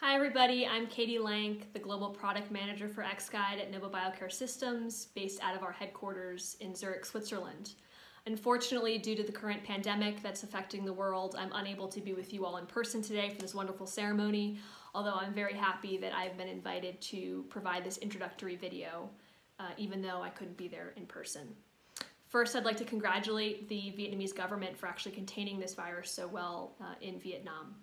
Hi everybody, I'm Katie Lank, the Global Product Manager for XGuide at Nobel Biocare Systems, based out of our headquarters in Zurich, Switzerland. Unfortunately, due to the current pandemic that's affecting the world, I'm unable to be with you all in person today for this wonderful ceremony, although I'm very happy that I've been invited to provide this introductory video, uh, even though I couldn't be there in person. First, I'd like to congratulate the Vietnamese government for actually containing this virus so well uh, in Vietnam.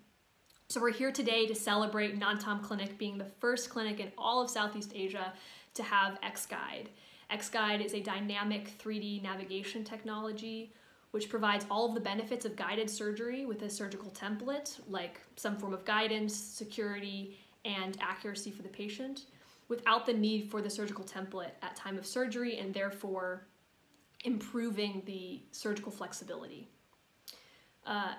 So we're here today to celebrate Nhan Tam Clinic being the first clinic in all of Southeast Asia to have XGuide. XGuide is a dynamic 3D navigation technology which provides all of the benefits of guided surgery with a surgical template, like some form of guidance, security, and accuracy for the patient, without the need for the surgical template at time of surgery and therefore improving the surgical flexibility. Uh,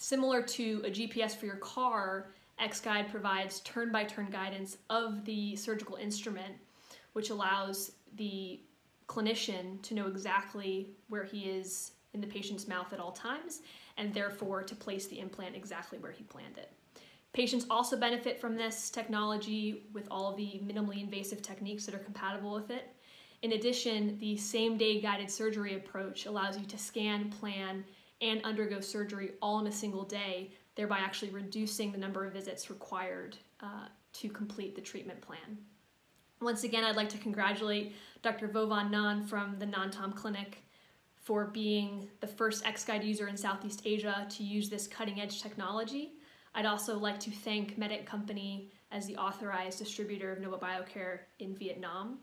similar to a GPS for your car, XGuide provides turn-by-turn -turn guidance of the surgical instrument, which allows the clinician to know exactly where he is in the patient's mouth at all times, and therefore to place the implant exactly where he planned it. Patients also benefit from this technology with all the minimally invasive techniques that are compatible with it. In addition, the same day guided surgery approach allows you to scan, plan, and undergo surgery all in a single day, thereby actually reducing the number of visits required uh, to complete the treatment plan. Once again, I'd like to congratulate Dr. Vo Van Nhan from the Nhan Tam Clinic for being the first XGuide user in Southeast Asia to use this cutting edge technology. I'd also like to thank Medit Company as the authorized distributor of Nobel Biocare in Vietnam.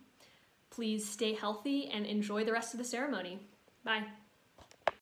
Please stay healthy and enjoy the rest of the ceremony. Bye.